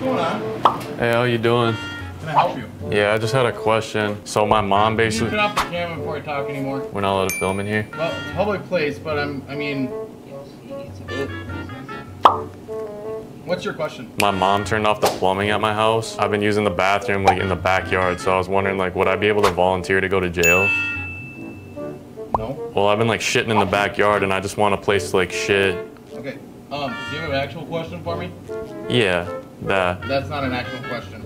going on? Hey, how you doing? Can I help you? Yeah, I just had a question. So my mom You basically turn off the camera before I talk anymore. we're not allowed to film in here. Well, it's a public place, but I'm. I mean, what's your question? My mom turned off the plumbing at my house. I've been using the bathroom like in the backyard, so I was wondering like would I be able to volunteer to go to jail? No. Well, I've been like shitting in the backyard and I just want a place to like shit. Okay. Um, do you have an actual question for me? Yeah, that. That's not an actual question.